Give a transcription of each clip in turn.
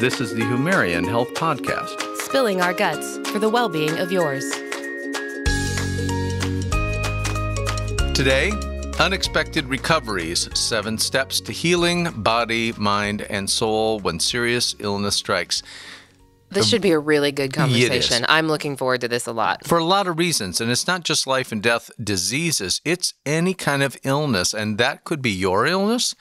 This is the Humarian Health Podcast. Spilling our guts for the well being of yours. Today, unexpected recoveries seven steps to healing body, mind, and soul when serious illness strikes. This should be a really good conversation. I'm looking forward to this a lot. For a lot of reasons, and it's not just life and death diseases, it's any kind of illness, and that could be your illness,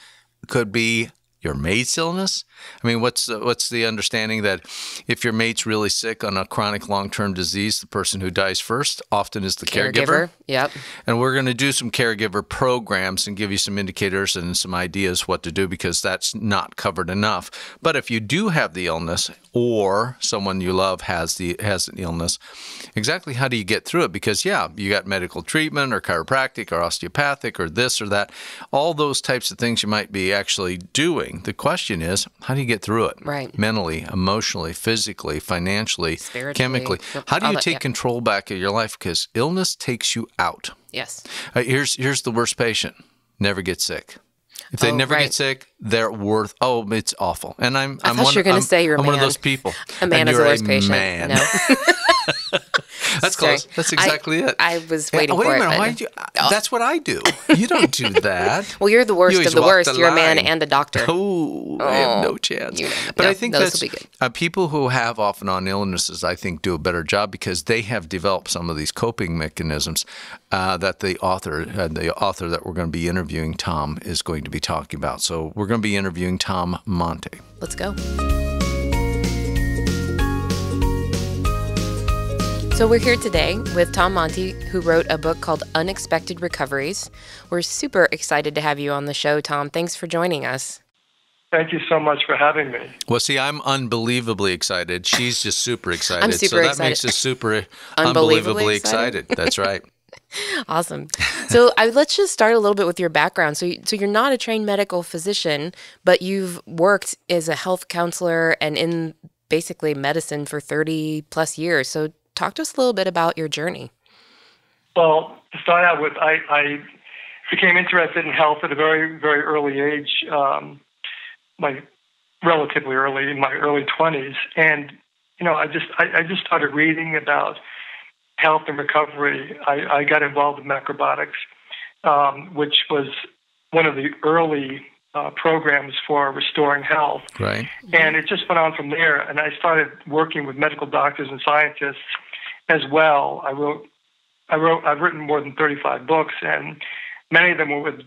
could be your mate's illness. I mean, what's uh, what's the understanding that if your mate's really sick on a chronic long-term disease, the person who dies first often is the caregiver. Yep. And we're going to do some caregiver programs and give you some indicators and some ideas what to do because that's not covered enough. But if you do have the illness or someone you love has the has an illness, exactly how do you get through it? Because yeah, you got medical treatment or chiropractic or osteopathic or this or that, all those types of things you might be actually doing. The question is, how do you get through it? Right. Mentally, emotionally, physically, financially, Spiritually. chemically. How do you that, take yeah. control back of your life? Because illness takes you out. Yes. Uh, here's here's the worst patient. Never get sick. If they Oh, never right. get sick, they're worth. Oh, it's awful. And I'm. I I'm thought one, you were gonna say you're I'm one of those people. A man and is the you're worst patient. Man. No. That's Sorry. close. That's I- exactly it. I was waiting Yeah, wait for a minute. but- Why do you, that's what I do. You don't do that. Well, you're the worst You of the worst. the You're a man and a doctor. Oh, I have no Oh, chance. you know, but no, I think no, that's this'll be good. uh, people who have off and on illnesses. I think do a better job because they have developed some of these coping mechanisms uh, that the author, uh, the author that we're going to be interviewing, Tom, is going to be talking about. So we're going to be interviewing Tom Monte. Let's go. So, we're here today with Tom Monte, who wrote a book called Unexpected Recoveries. We're super excited to have you on the show, Tom. Thanks for joining us. Thank you so much for having me. Well, see, I'm unbelievably excited. She's just super excited. so super that excited. makes us super Unbelievably unbelievably excited. excited. That's right. Awesome. So, I, let's just start a little bit with your background. So, you- so you're not a trained medical physician, but you've worked as a health counselor and in basically medicine for 30 plus years. So, talk to us a little bit about your journey. Well, to start out with, I, I became interested in health at a very, very early age, um, my relatively early, in my early 20s. And, you know, I just, I, I just started reading about health and recovery. I, I got involved in macrobiotics, um, which was one of the early uh, programs for restoring health. Right. And it just went on from there. And I started working with medical doctors and scientists as well. I wrote, I wrote, I've written more than 35 books, and many of them were with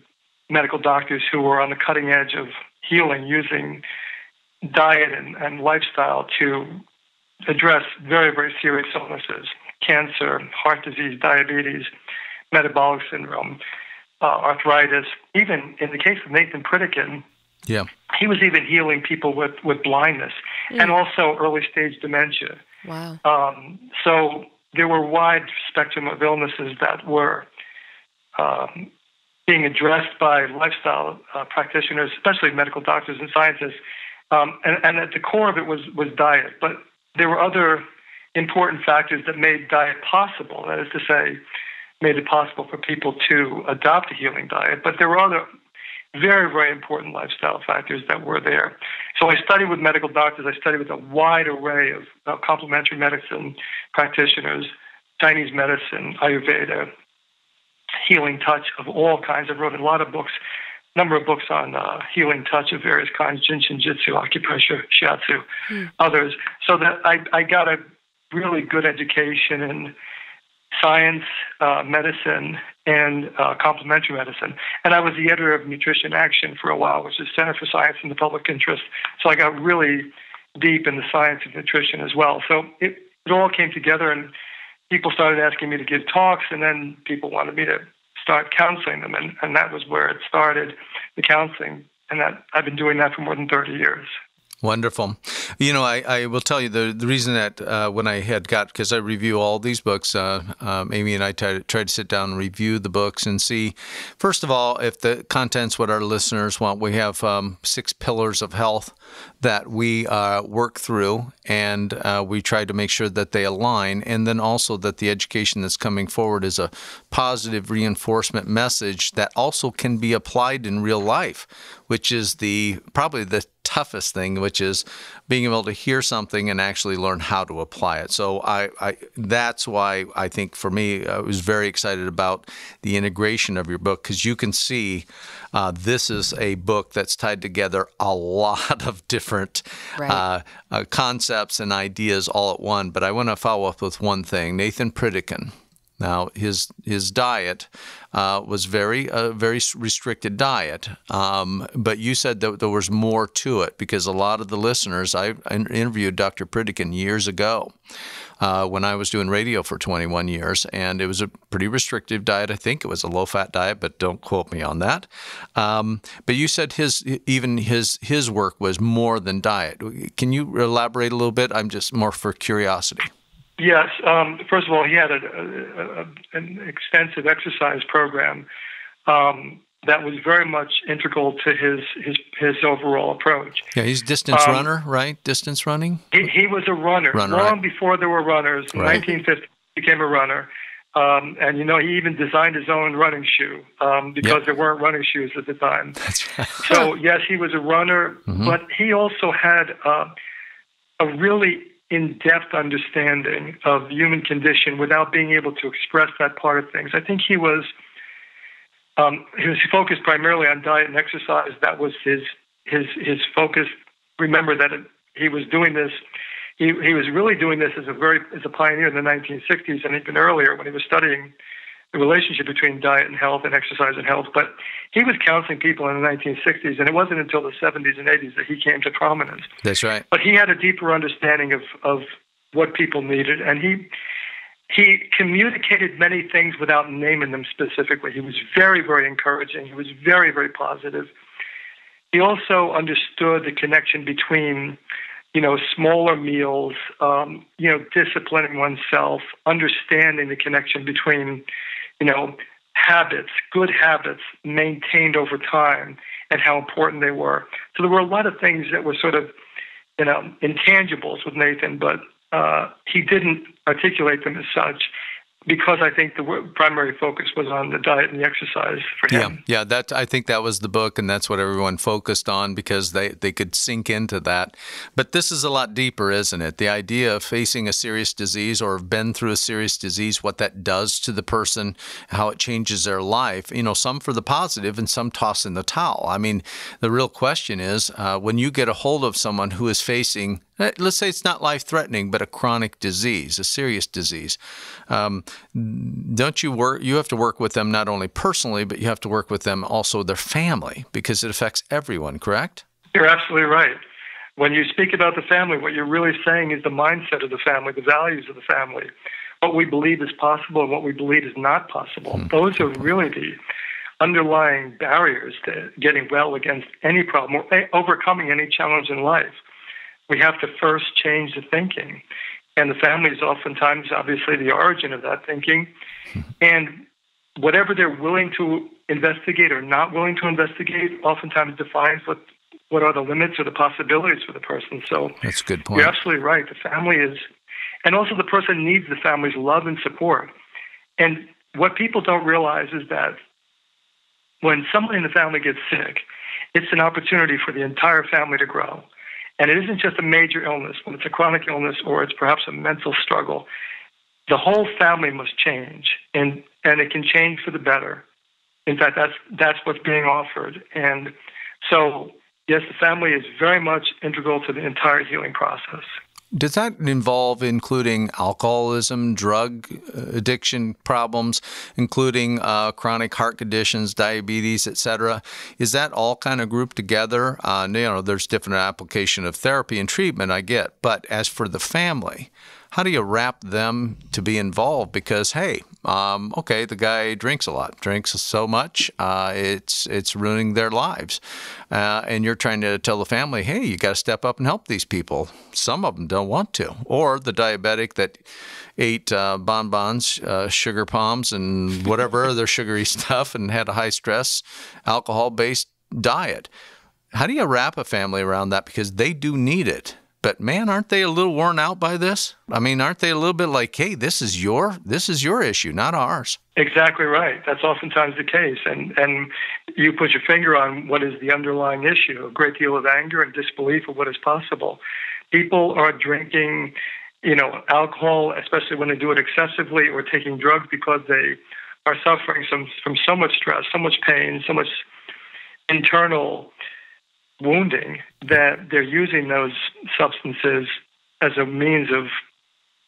medical doctors who were on the cutting edge of healing using diet and, and lifestyle to address very, very serious illnesses cancer, heart disease, diabetes, metabolic syndrome, uh, arthritis. Even in the case of Nathan Pritikin, Yeah. he was even healing people with, with blindness and also early stage dementia. Wow. Um, so there were wide spectrum of illnesses that were um, being addressed by lifestyle uh, practitioners, especially medical doctors and scientists. Um, and, and at the core of it was, was diet. But there were other important factors that made diet possible. That is to say, made it possible for people to adopt a healing diet. But there were other very, very important lifestyle factors that were there. So I studied with medical doctors. I studied with a wide array of complementary medicine practitioners, Chinese medicine, Ayurveda, healing touch of all kinds. I wrote a lot of books, number of books on uh, healing touch of various kinds, Jin Shin Jyutsu, acupressure, shiatsu, others. So that I, I got a really good education in science, uh, medicine, and uh, complementary medicine. And I was the editor of Nutrition Action for a while, which is Center for Science in the Public Interest. So I got really deep in the science of nutrition as well. So it, it all came together, and people started asking me to give talks, and then people wanted me to start counseling them, and, and that was where it started, the counseling. And that I've been doing that for more than 30 years. Wonderful. You know, I, I will tell you the, the reason that uh, when I had got, because I review all these books, uh, um, Amy and I try to sit down and review the books and see, first of all, if the content's what our listeners want. We have um, six pillars of health that we uh, work through, and uh, we try to make sure that they align, and then also that the education that's coming forward is a positive reinforcement message that also can be applied in real life, which is the probably the toughest thing, which is being able to hear something and actually learn how to apply it. So I, I that's why I think for me I was very excited about the integration of your book because you can see uh, this is a book that's tied together a lot of different right. uh, uh, concepts and ideas all at one. But I want to follow up with one thing. Nathan Pritikin now, his his diet uh, was very a very restricted diet, um, but you said that there was more to it because a lot of the listeners I, interviewed Dr. Pritikin years ago. Uh, when I was doing radio for 21 years, and it was a pretty restrictive diet. I think it was a low-fat diet, but don't quote me on that. Um, but you said his even his his work was more than diet. Can you elaborate a little bit? I'm just more for curiosity. Yes. Um, first of all, he had a, a, a, an extensive exercise program um, that was very much integral to his his his overall approach. Yeah, he's distance um, runner, right? Distance running. He, he was a runner, runner long right. before there were runners. In right. 1950, he became a runner. Um, and you know, he even designed his own running shoe um, because yep. there weren't running shoes at the time. That's right. so yes, he was a runner, mm-hmm. but he also had uh, a really in-depth understanding of the human condition without being able to express that part of things. I think he was um, he was focused primarily on diet and exercise. That was his his his focus. Remember that he was doing this. He he was really doing this as a very as a pioneer in the 1960s and even earlier when he was studying the relationship between diet and health and exercise and health. But he was counseling people in the 1960s, and it wasn't until the 70s and 80s that he came to prominence. That's right. But he had a deeper understanding of, of what people needed, and he he communicated many things without naming them specifically. He was very, very encouraging. He was very, very positive. He also understood the connection between you know, smaller meals, um, you know, disciplining oneself, understanding the connection between, you know, habits, good habits maintained over time, and how important they were. So there were a lot of things that were sort of, you know, intangibles with Nathan, but uh, he didn't articulate them as such because I think the primary focus was on the diet and the exercise for him. Yeah, yeah. That I think that was the book, and that's what everyone focused on because they they could sink into that. But this is a lot deeper, isn't it? The idea of facing a serious disease or have been through a serious disease, what that does to the person, how it changes their life. You know, some for the positive and some toss in the towel. I mean, the real question is uh, when you get a hold of someone who is facing let's say it's not life threatening, but a chronic disease, a serious disease. Um, don't you work? You have to work with them not only personally, but you have to work with them also their family because it affects everyone. Correct? You're absolutely right. When you speak about the family, what you're really saying is the mindset of the family, the values of the family, what we believe is possible and what we believe is not possible. Hmm. Those are really the underlying barriers to getting well against any problem or overcoming any challenge in life we have to first change the thinking. And the family is oftentimes, obviously, the origin of that thinking. And whatever they're willing to investigate or not willing to investigate oftentimes defines what what are the limits or the possibilities for the person. So that's a good point. You're absolutely right. The family is, and also the person needs the family's love and support. And what people don't realize is that when someone in the family gets sick, it's an opportunity for the entire family to grow. And it isn't just a major illness, when it's a chronic illness or it's perhaps a mental struggle. The whole family must change, and, and it can change for the better. In fact, that's, that's what's being offered. And so, yes, the family is very much integral to the entire healing process. Does that involve including alcoholism, drug uh, addiction problems, including uh, chronic heart conditions, diabetes, etc.? Is that all kind of grouped together? Uh, you know, there's different application of therapy and treatment, I get, but as for the family, how do you wrap them to be involved? Because hey, um, okay, the guy drinks a lot, drinks so much, uh, it's it's ruining their lives, uh, and you're trying to tell the family, hey, you got to step up and help these people. Some of them don't want to, or the diabetic that ate uh, bonbons, uh, sugar palms, and whatever other sugary stuff, and had a high stress, alcohol based diet. How do you wrap a family around that? Because they do need it but man, aren't they a little worn out by this? I mean, aren't they a little bit like, hey, this is your this is your issue, not ours? Exactly right. That's oftentimes the case, and and you put your finger on what is the underlying issue: a great deal of anger and disbelief of what is possible. People are drinking, you know, alcohol, especially when they do it excessively, or taking drugs because they are suffering from from so much stress, so much pain, so much internal wounding that they're using those substances as a means of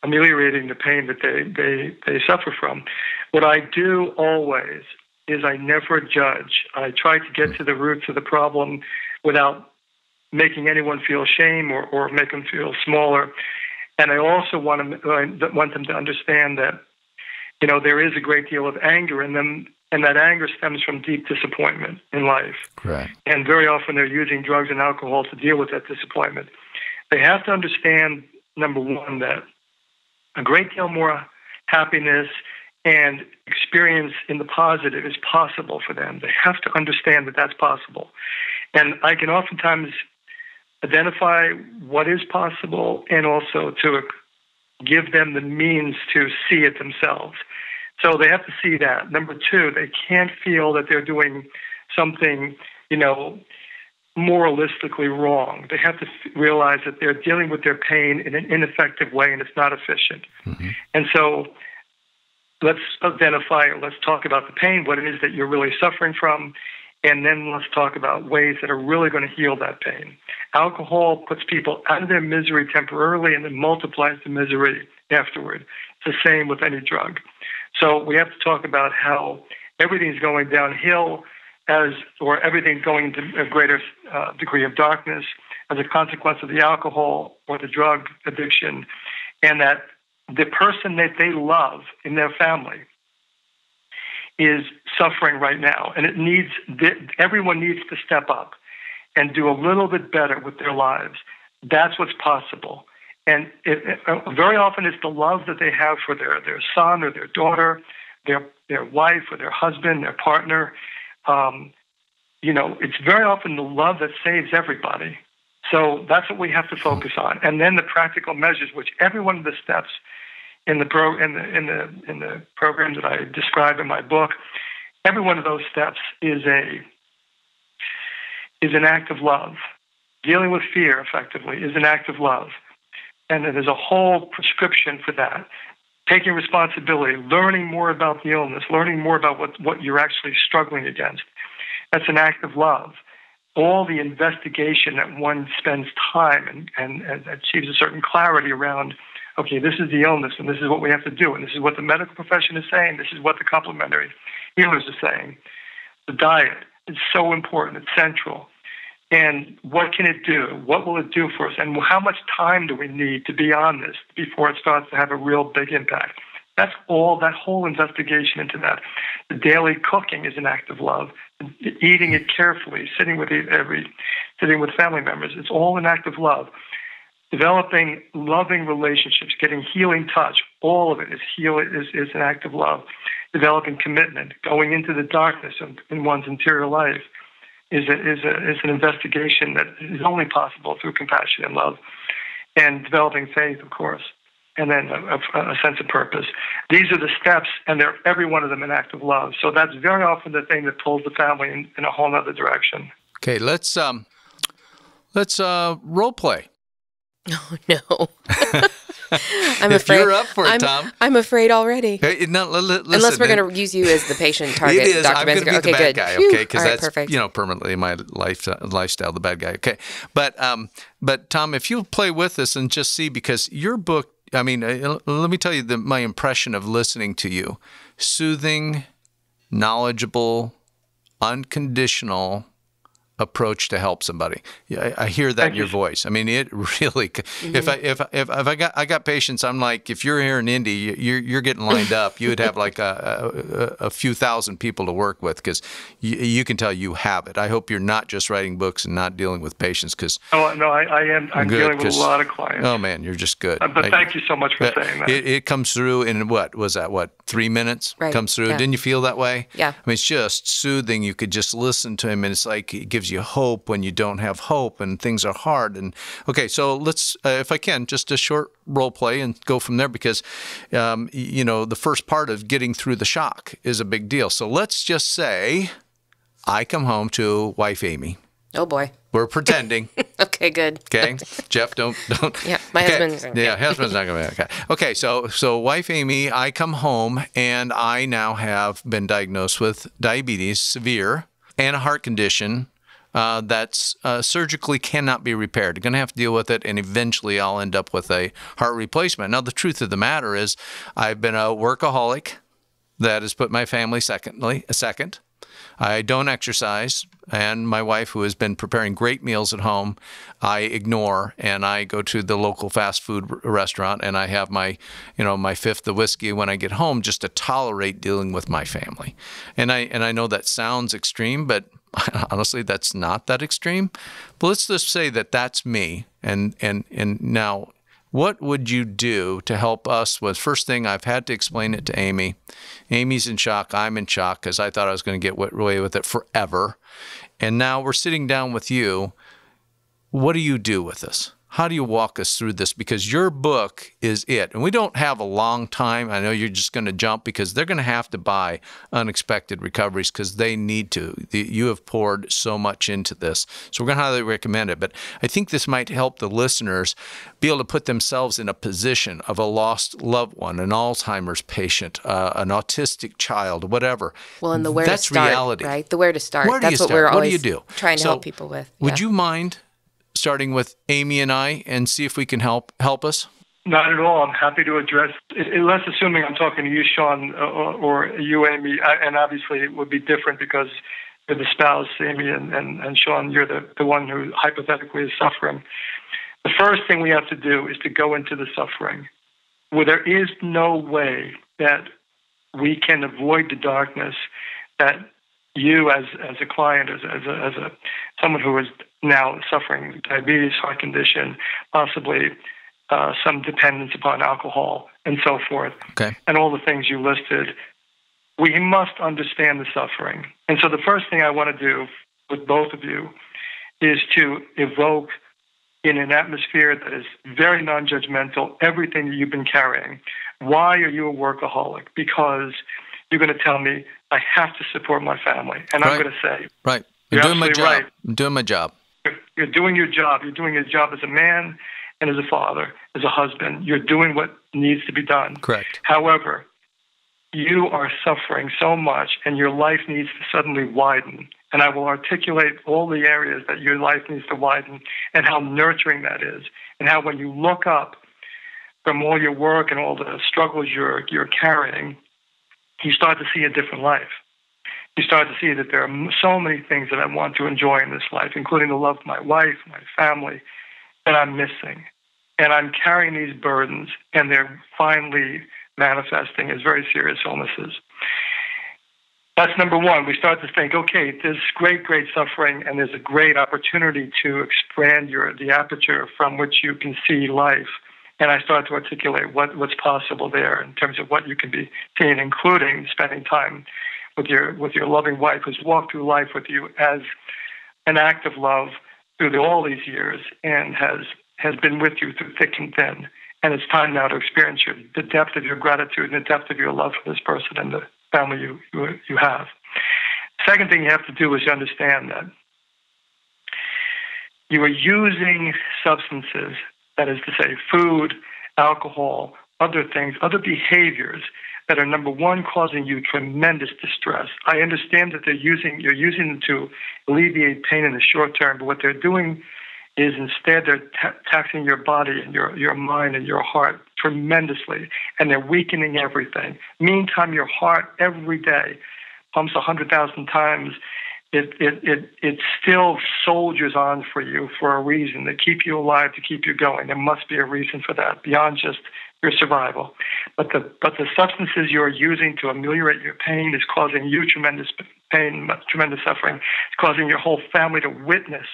ameliorating the pain that they, they, they suffer from. What I do always is I never judge. I try to get to the roots of the problem without making anyone feel shame or, or make them feel smaller. And I also want them, uh, want them to understand that, you know, there is a great deal of anger in them and that anger stems from deep disappointment in life. Right. And very often they're using drugs and alcohol to deal with that disappointment. They have to understand, number one, that a great deal more happiness and experience in the positive is possible for them. They have to understand that that's possible. And I can oftentimes identify what is possible and also to give them the means to see it themselves. So they have to see that. Number two, they can't feel that they're doing something, you know, moralistically wrong. They have to realize that they're dealing with their pain in an ineffective way and it's not efficient. Mm-hmm. And so let's identify or let's talk about the pain, what it is that you're really suffering from, and then let's talk about ways that are really going to heal that pain. Alcohol puts people out of their misery temporarily and then multiplies the misery afterward. It's the same with any drug. So we have to talk about how everything's going downhill as, or everything's going into a greater uh, degree of darkness as a consequence of the alcohol or the drug addiction, and that the person that they love in their family is suffering right now, and it needs everyone needs to step up and do a little bit better with their lives. That's what's possible. And it, uh, very often it's the love that they have for their, their son or their daughter, their, their wife or their husband, their partner. Um, you know, it's very often the love that saves everybody. So that's what we have to focus on. And then the practical measures, which every one of the steps in the pro in the in the in the program that I describe in my book, every one of those steps is a is an act of love. Dealing with fear effectively is an act of love. And there's a whole prescription for that. Taking responsibility, learning more about the illness, learning more about what, what you're actually struggling against. That's an act of love. All the investigation that one spends time and, and, and achieves a certain clarity around, okay, this is the illness and this is what we have to do, and this is what the medical profession is saying, this is what the complementary healers are saying. The diet is so important, it's central and what can it do? What will it do for us? And how much time do we need to be on this before it starts to have a real big impact? That's all, that whole investigation into that. The daily cooking is an act of love. Eating it carefully, sitting with every, sitting with family members, it's all an act of love. Developing loving relationships, getting healing touch, all of it is heal is, is an act of love. Developing commitment, going into the darkness of, in one's interior life, is a, is a, is an investigation that is only possible through compassion and love, and developing faith, of course, and then a, a, a sense of purpose. These are the steps, and they're every one of them an act of love. So that's very often the thing that pulls the family in, in a whole other direction. Okay, let's um, let's uh, role play. Oh no. I'm if afraid. you're up for it, I'm, Tom. I'm afraid already. Hey, no, li- listen, Unless we're going to use you as the patient target, It is. Dr. I'm going to be Benzinger. the okay, bad good. guy, okay? Because right, that's perfect. you know permanently my life lifestyle, the bad guy. Okay, but um, but Tom, if you'll play with us and just see, because your book, I mean, uh, let me tell you the, my impression of listening to you: soothing, knowledgeable, unconditional approach to help somebody. I, I hear that Thank in your you. voice. I mean, it really. Mm-hmm. If I if if, if I got I got patients, I'm like, if you're here in Indy, you're you're getting lined up. You would have like a a, a few thousand people to work with because you, you can tell you have it. I hope you're not just writing books and not dealing with patients because Oh no, I, I am. I'm Good, dealing with a 'cause- lot of clients. oh man, you're just good. Uh, but I- thank you so much for saying that. It, it comes through in what was that? What three minutes Right, comes through? yeah. Didn't you feel that way? Yeah. I mean, it's just soothing. You could just listen to him, and it's like it gives gives you hope when you don't have hope and things are hard. And okay, so let's, uh, if I can, just a short role play and go from there because, um, you know, the first part of getting through the shock is a big deal. So let's just say I come home to wife Amy. Oh boy. We're pretending. okay, good. Okay, Jeff, don't don't. Yeah, my okay. husband's. Yeah, husband's not gonna be okay. Okay, so so wife Amy, I come home and I now have been diagnosed with diabetes, severe, and a heart condition. Uh, that's uh, surgically cannot be repaired. You're going to have to deal with it, and eventually I'll end up with a heart replacement. Now, the truth of the matter is, I've been a workaholic that has put my family secondly, second. I don't exercise, and my wife, who has been preparing great meals at home, I ignore, and I go to the local fast food restaurant, and I have my, you know, my fifth of whiskey when I get home, just to tolerate dealing with my family. And I and I know that sounds extreme, but honestly, that's not that extreme. But let's just say that that's me, and and and now what would you do to help us was first thing I've had to explain it to Amy. Amy's in shock. I'm in shock because I thought I was going to get away with it forever. And now we're sitting down with you. What do you do with this? How do you walk us through this? Because your book is it. And we don't have a long time. I know you're just going to jump because they're going to have to buy unexpected recoveries because they need to. You have poured so much into this. So we're going to highly recommend it. But I think this might help the listeners be able to put themselves in a position of a lost loved one, an Alzheimer's patient, uh, an autistic child, whatever. Well, and the where That's to start, reality. right? The where to start. Where do That's you what start? we're What do you do? trying to So, help people with. Would you mind starting with Amy and I and see if we can help help us? Not at all. I'm happy to address, it, unless assuming I'm talking to you, Sean, or, or you, Amy, and obviously it would be different because you're the spouse, Amy, and, and, and Sean, you're the, the one who hypothetically is suffering. The first thing we have to do is to go into the suffering. Where there is no way that we can avoid the darkness that you as as a client, as as a, as a someone who is now suffering diabetes, heart condition, possibly uh, some dependence upon alcohol, and so forth, Okay. and all the things you listed, we must understand the suffering. And so the first thing I want to do with both of you is to evoke in an atmosphere that is very non-judgmental everything that you've been carrying. Why are you a workaholic? Because you're going to tell me I have to support my family, and I'm going to say Right. I'm You're doing my job. right. I'm doing my job. You're, you're doing your job. You're doing your job as a man and as a father, as a husband. You're doing what needs to be done. Correct. However, you are suffering so much and your life needs to suddenly widen. And I will articulate all the areas that your life needs to widen and how nurturing that is. And how when you look up from all your work and all the struggles you're, you're carrying, you start to see a different life. You start to see that there are so many things that I want to enjoy in this life, including the love of my wife, my family, that I'm missing. And I'm carrying these burdens, and they're finally manifesting as very serious illnesses. That's number one. We start to think, okay, there's great, great suffering, and there's a great opportunity to expand your the aperture from which you can see life. And I start to articulate what, what's possible there in terms of what you can be seeing, including spending time with your with your loving wife who's walked through life with you as an act of love through the, all these years and has has been with you through thick and thin. And it's time now to experience your, the depth of your gratitude and the depth of your love for this person and the family you, you, you have. Second thing you have to do is to understand that you are using substances, that is to say, food, alcohol, other things, other behaviors that are number one causing you tremendous distress. I understand that they're using you're using them to alleviate pain in the short term, but what they're doing is instead they're ta- taxing your body and your your mind and your heart tremendously, and they're weakening everything. Meantime, your heart every day pumps a hundred thousand times. It, it it it still soldiers on for you for a reason to keep you alive, to keep you going. There must be a reason for that beyond just your survival. But the but the substances you are using to ameliorate your pain is causing you tremendous pain, tremendous suffering. It's causing your whole family to witness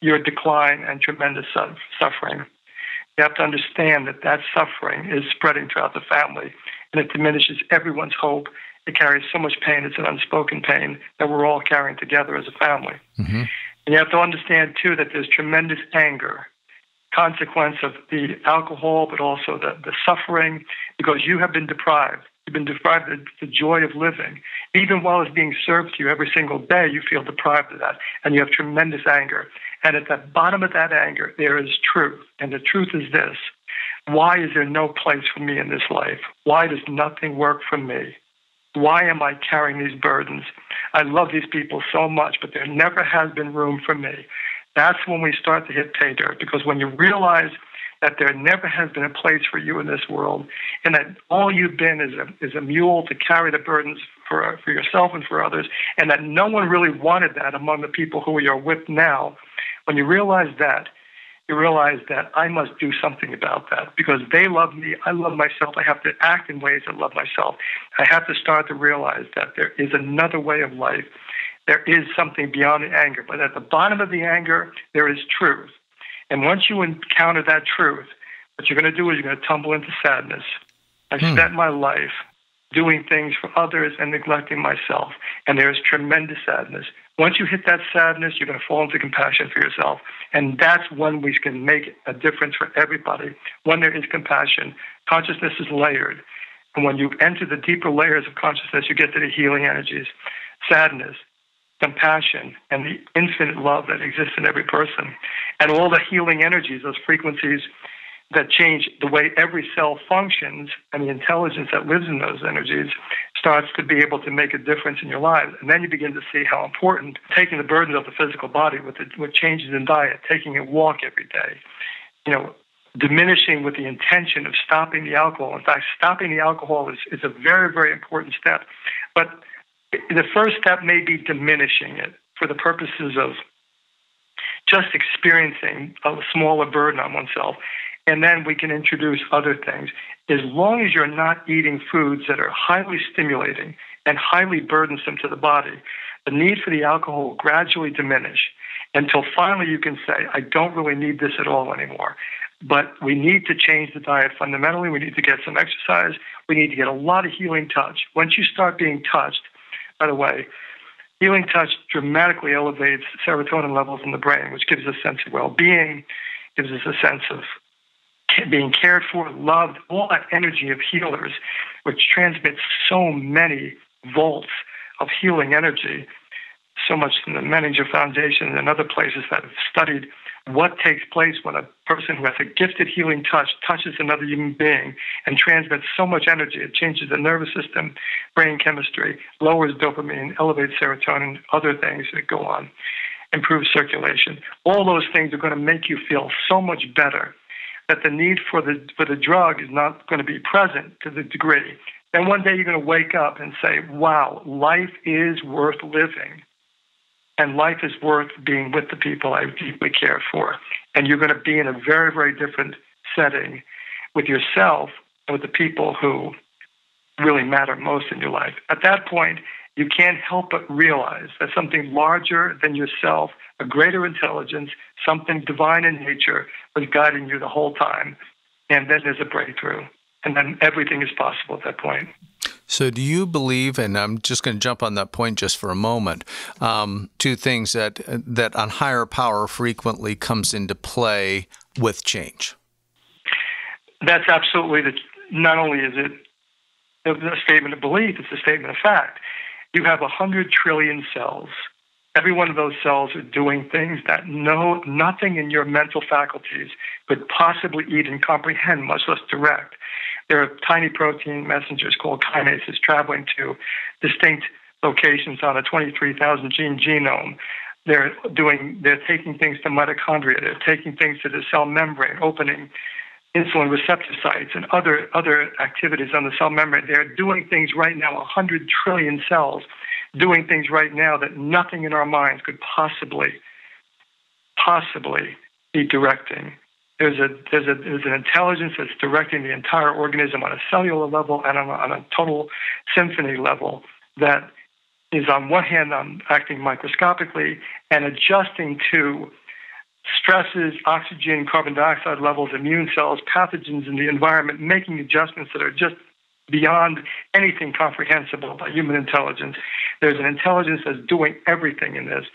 your decline and tremendous suffering. You have to understand that that suffering is spreading throughout the family, and it diminishes everyone's hope. It carries so much pain; it's an unspoken pain that we're all carrying together as a family. Mm-hmm. And you have to understand, too, that there's tremendous anger, consequence of the alcohol, but also the, the suffering, because you have been deprived. You've been deprived of the joy of living. Even while it's being served to you every single day, you feel deprived of that, and you have tremendous anger. And at the bottom of that anger, there is truth. And the truth is this why is there no place for me in this life? Why does nothing work for me? Why am I carrying these burdens? I love these people so much, but there never has been room for me. That's when we start to hit pay dirt because when you realize that there never has been a place for you in this world, and that all you've been is a, is a mule to carry the burdens for, for yourself and for others, and that no one really wanted that among the people who you're with now. When you realize that, you realize that I must do something about that because they love me. I love myself. I have to act in ways that love myself. I have to start to realize that there is another way of life. There is something beyond the anger, but at the bottom of the anger, there is truth. And once you encounter that truth, what you're going to do is you're going to tumble into sadness. I hmm. spent my life doing things for others and neglecting myself, and there is tremendous sadness. Once you hit that sadness, you're going to fall into compassion for yourself. And that's when we can make a difference for everybody. When there is compassion, consciousness is layered. And when you enter the deeper layers of consciousness, you get to the healing energies, sadness, compassion, and the infinite love that exists in every person. And all the healing energies, those frequencies that change the way every cell functions and the intelligence that lives in those energies starts to be able to make a difference in your lives. And then you begin to see how important taking the burdens of the physical body with, the, with changes in diet, taking a walk every day, you know, diminishing with the intention of stopping the alcohol. In fact, stopping the alcohol is, is a very, very important step. But the first step may be diminishing it for the purposes of just experiencing a smaller burden on oneself and then we can introduce other things. As long as you're not eating foods that are highly stimulating and highly burdensome to the body, the need for the alcohol will gradually diminish until finally you can say, I don't really need this at all anymore. But we need to change the diet fundamentally. We need to get some exercise. We need to get a lot of healing touch. Once you start being touched, by the way, healing touch dramatically elevates serotonin levels in the brain, which gives us a sense of well being, gives us a sense of being cared for, loved, all that energy of healers, which transmits so many volts of healing energy. So much in the Menninger Foundation and other places that have studied what takes place when a person who has a gifted healing touch touches another human being and transmits so much energy. It changes the nervous system, brain chemistry, lowers dopamine, elevates serotonin, other things that go on, improves circulation. All those things are going to make you feel so much better that the need for the for the drug is not going to be present to the degree. Then one day you're going to wake up and say, "Wow, life is worth living." And life is worth being with the people I deeply care for. And you're going to be in a very, very different setting with yourself and with the people who really matter most in your life. At that point, you can't help but realize that something larger than yourself, a greater intelligence, something divine in nature, was guiding you the whole time. And then there's a breakthrough. And then everything is possible at that point. So, do you believe, and I'm just going to jump on that point just for a moment, um, two things that that on higher power frequently comes into play with change? That's absolutely the. Not only is it a statement of belief, it's a statement of fact. You have a 100 trillion cells. Every one of those cells are doing things that no, nothing in your mental faculties could possibly even comprehend, much less direct. There are tiny protein messengers called kinases traveling to distinct locations on a 23,000 gene genome. They're doing, they're taking things to mitochondria. They're taking things to the cell membrane, opening insulin receptor sites and other, other activities on the cell membrane. They're doing things right now, 100 trillion cells doing things right now that nothing in our minds could possibly, possibly be directing. There's, a, there's, a, there's an intelligence that's directing the entire organism on a cellular level and on a, on a total symphony level that is on one hand on acting microscopically and adjusting to stresses, oxygen, carbon dioxide levels, immune cells, pathogens in the environment, making adjustments that are just beyond anything comprehensible by human intelligence. There's an intelligence that's doing everything in this.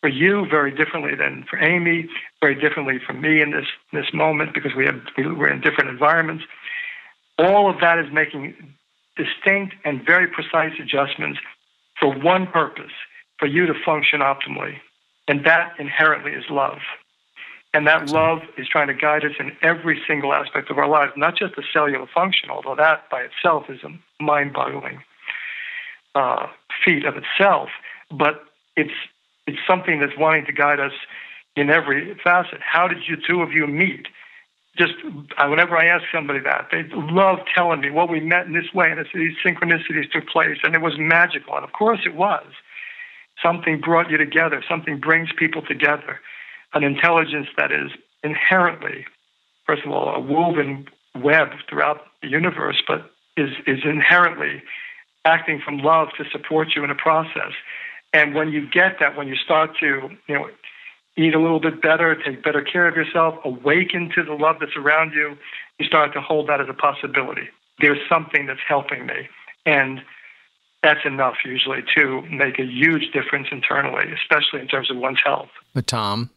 For you very differently than for Amy, very differently from me in this this moment because we have we're in different environments. All of that is making distinct and very precise adjustments for one purpose, for you to function optimally. And that inherently is love. And that love is trying to guide us in every single aspect of our lives, not just the cellular function, although that by itself is a mind boggling uh, feat of itself, but it's, it's something that's wanting to guide us in every facet. How did you two of you meet? Just uh, whenever I ask somebody that, they love telling me, well, we met in this way, and these synchronicities took place, and it was magical. And of course it was. Something brought you together, something brings people together an intelligence that is inherently, first of all, a woven web throughout the universe, but is, is inherently acting from love to support you in a process. And when you get that, when you start to, you know, eat a little bit better, take better care of yourself, awaken to the love that's around you, you start to hold that as a possibility. There's something that's helping me. And that's enough usually to make a huge difference internally, especially in terms of one's health. But Tom,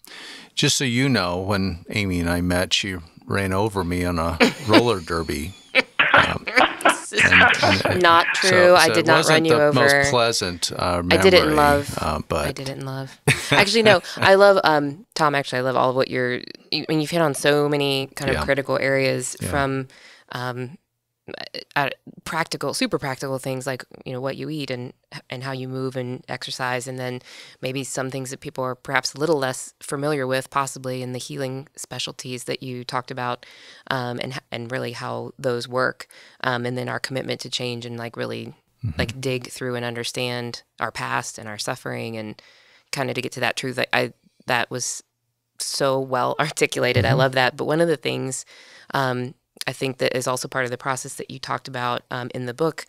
just so you know, when Amy and I met, she ran over me on a roller derby. Um, and, and, not true. So, so I did not run you over. Most pleasant. Uh, memory, I did it in love. Uh, but I did it in love. actually, no. I love um, Tom. Actually, I love all of what you're. I mean, you've hit on so many kind of yeah. critical areas yeah. from um, practical, super practical things like you know what you eat and and how you move and exercise, and then maybe some things that people are perhaps a little less familiar with, possibly in the healing specialties that you talked about, um, and and really how those work, um, and then our commitment to change and like really mm-hmm. like dig through and understand our past and our suffering and kind of to get to that truth. I, I that was so well articulated. Mm-hmm. I love that. But one of the things um, I think that is also part of the process that you talked about um, in the book,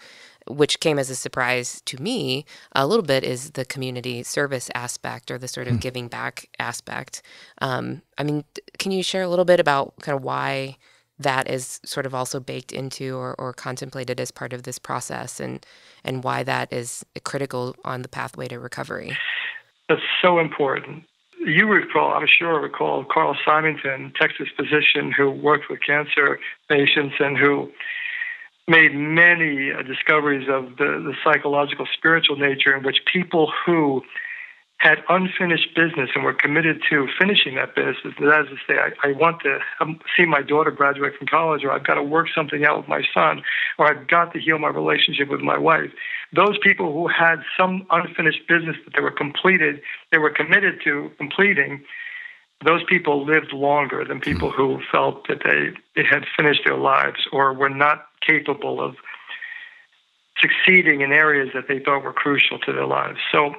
which came as a surprise to me a little bit, is the community service aspect or the sort of mm. giving back aspect. Um, I mean, can you share a little bit about kind of why that is sort of also baked into or, or contemplated as part of this process and, and why that is critical on the pathway to recovery? That's so important you recall, I'm sure, recall Carl Simonton, Texas physician who worked with cancer patients and who made many uh, discoveries of the, the psychological, spiritual nature in which people who had unfinished business and were committed to finishing that business. That is to say, I, I want to um, see my daughter graduate from college, or I've got to work something out with my son, or I've got to heal my relationship with my wife. Those people who had some unfinished business that they were completed, they were committed to completing. Those people lived longer than people who felt that they, they had finished their lives or were not capable of succeeding in areas that they thought were crucial to their lives. So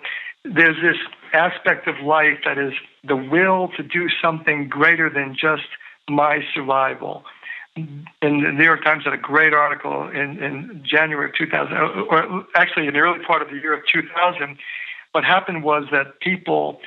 there's this aspect of life that is the will to do something greater than just my survival. And the New York Times had a great article in, in January of 2000, or actually in the early part of the year of 2000. What happened was that people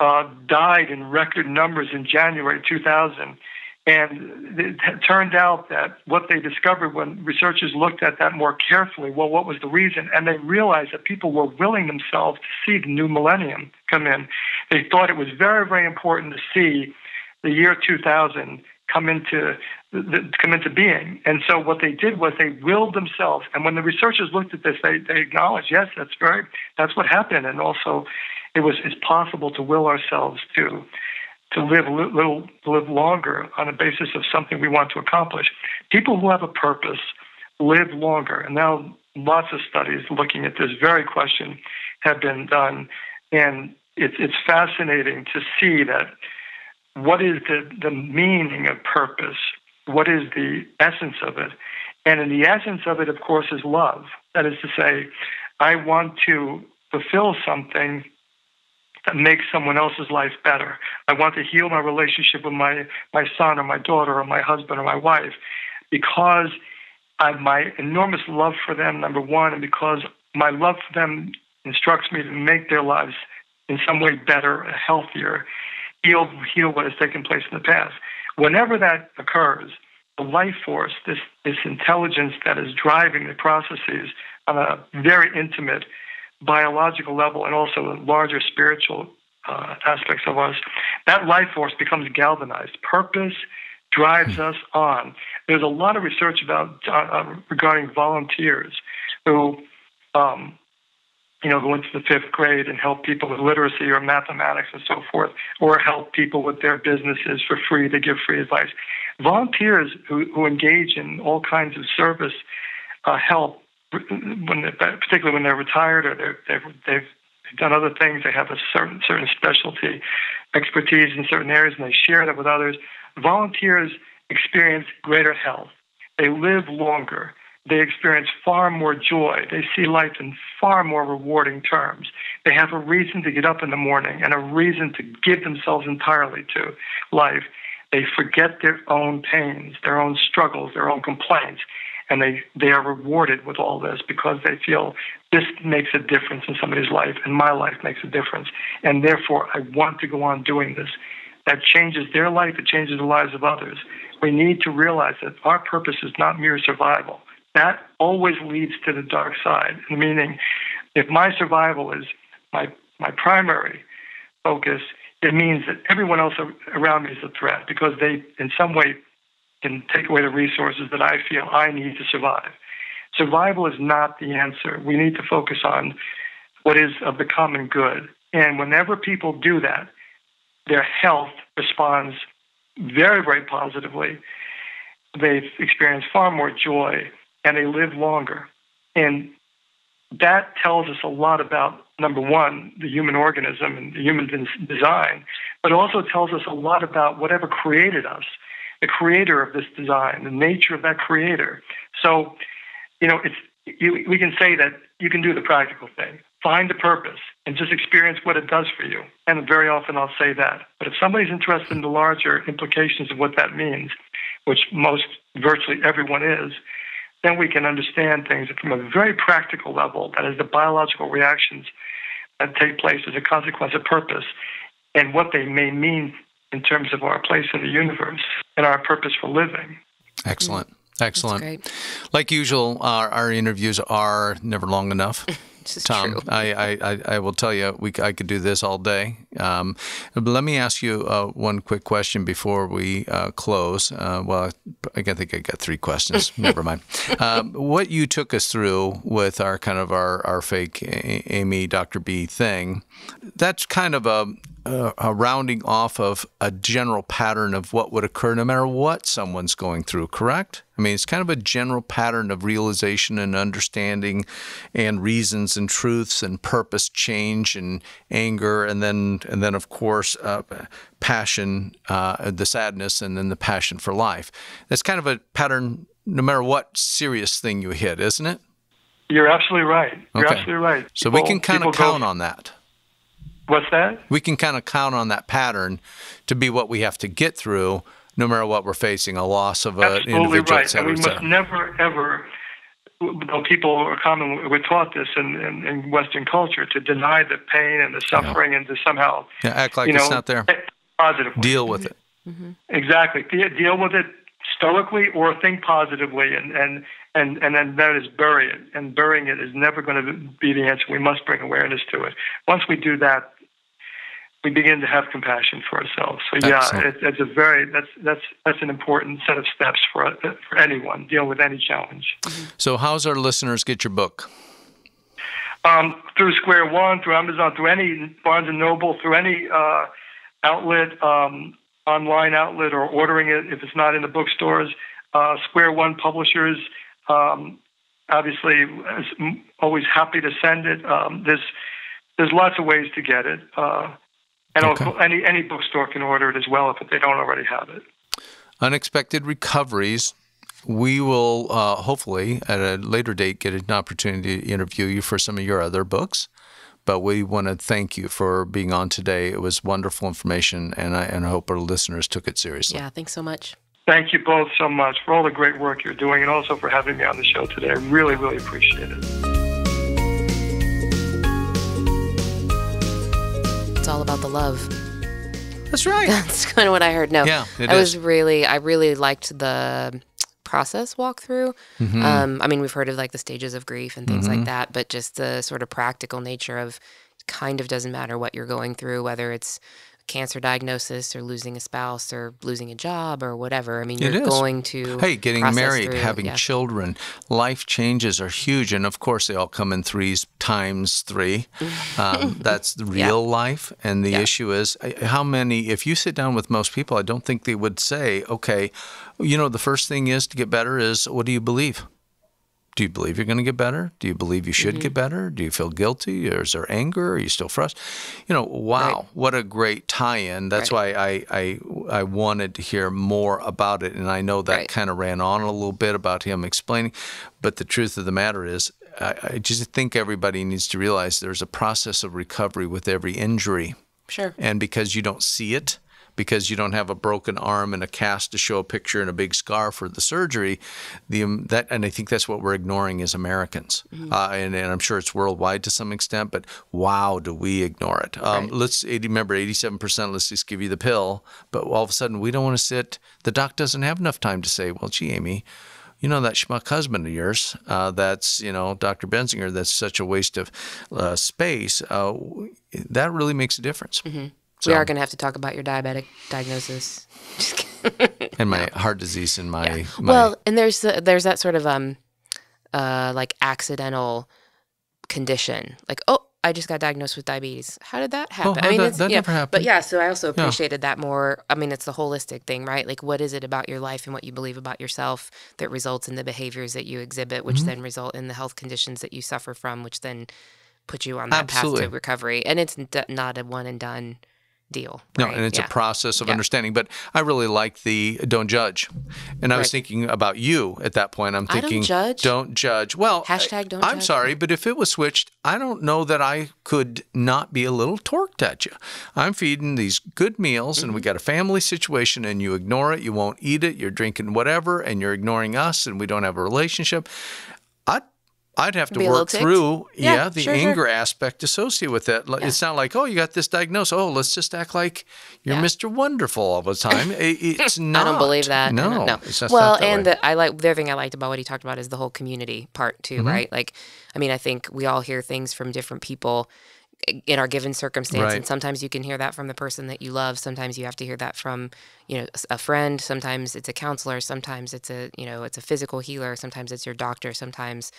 uh, died in record numbers in January 2000 and it turned out that what they discovered when researchers looked at that more carefully, well, what was the reason? And they realized that people were willing themselves to see the new millennium come in. They thought it was very, very important to see the year 2000 come into come into being. And so what they did was they willed themselves. And when the researchers looked at this, they, they acknowledged, yes, that's very that's what happened. And also, it was it's possible to will ourselves to to live little live longer on the basis of something we want to accomplish. People who have a purpose live longer, and now lots of studies looking at this very question have been done, and it's it's fascinating to see that what is the, the meaning of purpose? What is the essence of it? And in the essence of it, of course, is love. That is to say, I want to fulfill something that makes someone else's life better. I want to heal my relationship with my, my son or my daughter or my husband or my wife because I my enormous love for them, number one, and because my love for them instructs me to make their lives in some way better, healthier, heal, heal what has taken place in the past. Whenever that occurs, the life force, this, this intelligence that is driving the processes on a very intimate biological level and also larger spiritual uh, aspects of us, that life force becomes galvanized. Purpose drives us on. There's a lot of research about uh, uh, regarding volunteers who, um, you know, go into the fifth grade and help people with literacy or mathematics and so forth, or help people with their businesses for free. They give free advice. Volunteers who, who engage in all kinds of service uh, help, when particularly when they're retired or they're, they've, they've done other things. They have a certain certain specialty, expertise in certain areas, and they share that with others. Volunteers experience greater health. They live longer. They experience far more joy. They see life in far more rewarding terms. They have a reason to get up in the morning and a reason to give themselves entirely to life. They forget their own pains, their own struggles, their own complaints, and they, they are rewarded with all this because they feel this makes a difference in somebody's life and my life makes a difference. And therefore, I want to go on doing this. That changes their life, it changes the lives of others. We need to realize that our purpose is not mere survival. That always leads to the dark side, meaning if my survival is my, my primary focus, it means that everyone else around me is a threat because they, in some way, can take away the resources that I feel I need to survive. Survival is not the answer. We need to focus on what is of the common good. And whenever people do that, their health responds very, very positively. They experience far more joy and they live longer. And that tells us a lot about, number one, the human organism and the human design, but also tells us a lot about whatever created us the creator of this design, the nature of that creator. So, you know, it's you, we can say that you can do the practical thing, find the purpose, and just experience what it does for you. And very often I'll say that. But if somebody's interested in the larger implications of what that means, which most virtually everyone is, then we can understand things from a very practical level. That is the biological reactions that take place as a consequence of purpose and what they may mean in terms of our place in the universe and our purpose for living. Excellent. Excellent. Like usual, our, our interviews are never long enough. Tom, I, I, I will tell you, we I could do this all day. Um, but let me ask you uh, one quick question before we uh, close. Uh, well, I think I got three questions. Never mind. Um, what you took us through with our kind of our, our fake Amy Dr. B thing, that's kind of a uh, a rounding off of a general pattern of what would occur no matter what someone's going through, correct? I mean, it's kind of a general pattern of realization and understanding and reasons and truths and purpose change and anger and then and then of course uh, passion, uh, the sadness and then the passion for life. That's kind of a pattern no matter what serious thing you hit, isn't it? You're absolutely right. You're okay. absolutely right. So we can kind of count go, on that. What's that? We can kind of count on that pattern to be what we have to get through, no matter what we're facing, a loss of an individual, right. and we must never, ever, though people are common, we're taught this in, in, in, Western culture, to deny the pain and the suffering yeah. and to somehow yeah, act like it's know, not there. Positively. Deal with it. Mm-hmm. Exactly. Deal with it stoically or think positively and, and and and then that is bury it. And burying it is never going to be the answer. We must bring awareness to it. Once we do that, we begin to have compassion for ourselves. So yeah, it, it's a very that's that's that's an important set of steps for for anyone dealing with any challenge. So how's our listeners get your book? Um, through Square One, through Amazon, through any Barnes and Noble, through any uh, outlet, um, online outlet, or ordering it if it's not in the bookstores. Uh, Square One Publishers um, obviously, always happy to send it. Um, there's there's lots of ways to get it, uh, and okay. any any bookstore can order it as well if they don't already have it. Unexpected recoveries. We will uh, hopefully at a later date get an opportunity to interview you for some of your other books. But we want to thank you for being on today. It was wonderful information, and I, and I hope our listeners took it seriously. Yeah, thanks so much. Thank you both so much for all the great work you're doing and also for having me on the show today. I really, really appreciate it. All about the love. That's right. That's kind of what I heard. No, yeah, I is. was really, I really liked the process walkthrough. Mm-hmm. Um, I mean, we've heard of like the stages of grief and things mm-hmm. like that, but just the sort of practical nature of kind of doesn't matter what you're going through, whether it's cancer diagnosis or losing a spouse or losing a job or whatever. I mean, you're going to Hey, getting married, through- having yeah. children, life changes are huge, and of course they all come in threes times three. Um, that's the Yeah. real life, and the Yeah. issue is how many. If you sit down with most people, I don't think they would say, "Okay, you know, the first thing is to get better is what do you believe." Do you believe you're going to get better? Do you believe you Mm-hmm. should get better? Do you feel guilty? Or is there anger? Are you still frustrated? You know, wow, Right. what a great tie-in. That's why I, I I wanted to hear more about it, and I know that Right. kind of ran on a little bit about him explaining. But the truth of the matter is, I, I just think everybody needs to realize there's a process of recovery with every injury, Sure. and because you don't see it. Because you don't have a broken arm and a cast to show a picture and a big scar for the surgery, the um, that and I think that's what we're ignoring as Americans, Mm-hmm. uh, and, and I'm sure it's worldwide to some extent. But wow, do we ignore it? Um, Right. Let's 80, remember 87 percent. Let's just give you the pill, but all of a sudden we don't want to sit. The doc doesn't have enough time to say, "Well, gee, Amy, you know that schmuck husband of yours, uh, that's, you know, Dr. Benzinger, that's such a waste of uh, space. Uh, that really makes a difference. We are going to have to talk about your diabetic diagnosis. And my heart disease and my, my well, and there's the, there's that sort of um, uh, like accidental condition, like oh, I just got diagnosed with diabetes. How did that happen? how I mean, that- it's, that yeah, never But yeah, so I also appreciated that more. I mean, it's the holistic thing, right? Like, what is it about your life and what you believe about yourself that results in the behaviors that you exhibit, which Mm-hmm. then result in the health conditions that you suffer from, which then put you on that Absolutely. path to recovery. And it's d- not a one and done deal. No, right? and it's Yeah. a process of Yeah. understanding. But I really like the don't judge. And I was thinking about you at that point. I'm I don't thinking, judge. Don't judge. Well, Hashtag don't I'm judge. sorry, but if it was switched, I don't know that I could not be a little torqued at you. I'm feeding these good meals, and we Mm-hmm. got a family situation, and you ignore it. You won't eat it. You're drinking whatever, and you're ignoring us, and we don't have a relationship. I'd I'd have to Be work through, Yeah, yeah, the sure, sure. anger aspect associated with that. Like, It's not like, oh, you got this diagnosis. Oh, let's just act like you're Yeah. Mr. Wonderful all the time. It's not. I don't believe that. No, no. It's just well, and the, I like the other thing I liked about what he talked about is the whole community part too, Mm-hmm. right? Like, I mean, I think we all hear things from different people in our given circumstance, Right. and sometimes you can hear that from the person that you love. Sometimes you have to hear that from, you know, a friend. Sometimes it's a counselor. Sometimes it's a, you know, it's a physical healer. Sometimes it's your doctor. Sometimes,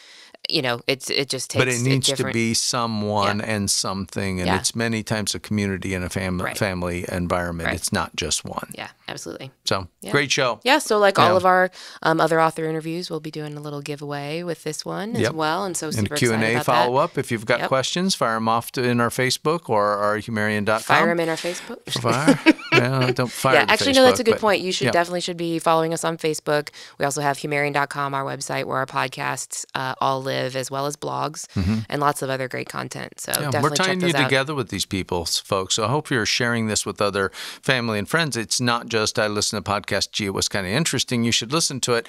you know, it's it just takes. but it needs to be someone and something, and Yeah. it's many times a community and a fam- Right. family environment. Right. It's not just one. Yeah, absolutely. So great show. Yeah, so like all of our um, other author interviews, we'll be doing a little giveaway with this one as well, and so And super q&a follow that. up. If you've got Yep. questions, fire them off to, in our Facebook or our Humarian.com. Fire them in our Facebook. Fire? well, don't fire. yeah, actually, no, that's a good but- point. You should yeah. definitely should be following us on Facebook. We also have humarian.com, our website, where our podcasts uh, all live, as well as blogs and lots of other great content. So Mm-hmm. Yeah, definitely we're tying you out. together with these people, folks. So I hope you're sharing this with other family and friends. It's not just I listened to podcast. Gee, it was kind of interesting. You should listen to it.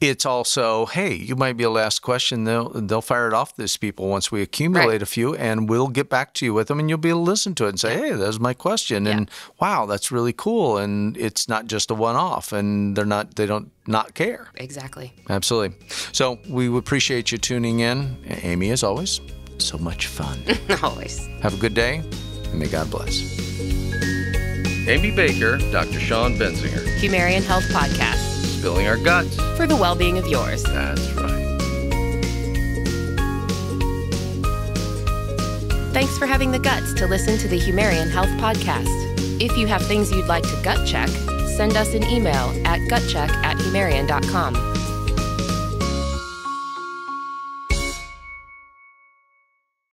It's also hey, you might be able to ask question. They'll they'll fire it off these people once we accumulate Right. a few, and we'll get back to you with them, and you'll be able to listen to it and say, hey, that was my question, and wow, that's really cool. And it's not just a one off, and they're not they don't not care. Exactly. Absolutely. So we would appreciate you tuning in, Amy, as always. So much fun. Always. Have a good day, and may God bless. Amy Baker, Dr. Sean Benzinger, Humarian Health Podcast spilling our guts. for the well being of yours. That's right. Thanks for having the guts to listen to the Humarian Health Podcast. If you have things you'd like to gut check, send us an email at gutcheck at humarian.com.